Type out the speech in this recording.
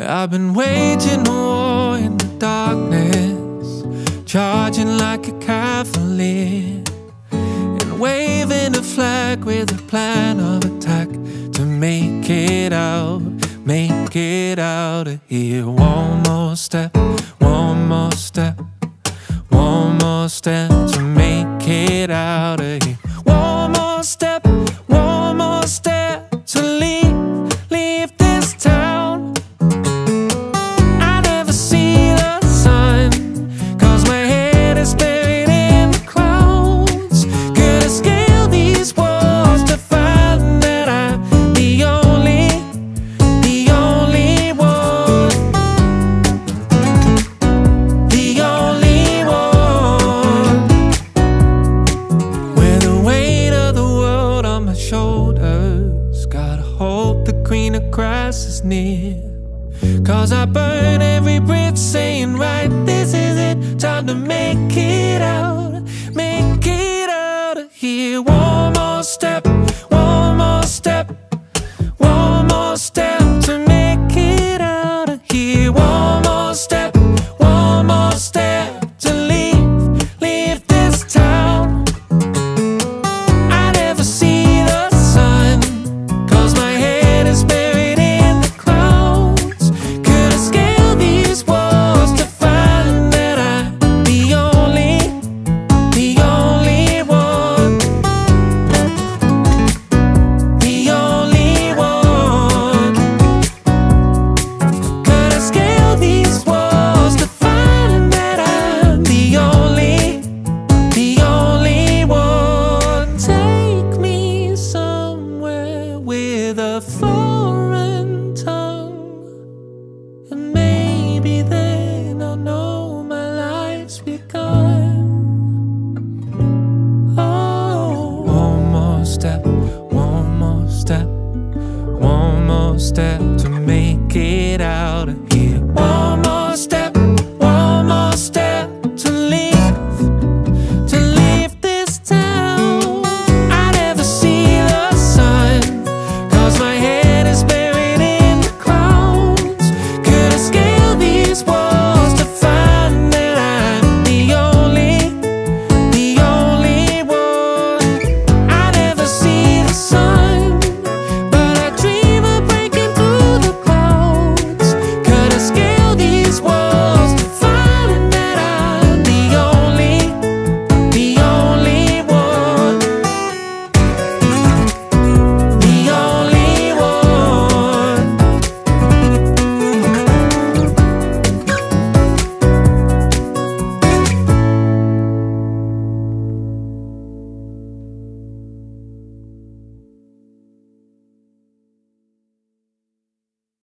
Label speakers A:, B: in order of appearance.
A: I've been waging war in the darkness, charging like a cavalier, and waving a flag with a plan of attack to make it out, make it out of here. One more step, one more step, one more step to make it out of here. Queen of grass is near. Cause I burn every bridge saying, right, this is it. Time to make it out, a foreign tongue, and maybe then I'll know my life's begun. Oh, one more step, one more step, one more step to make it out of here. One more step.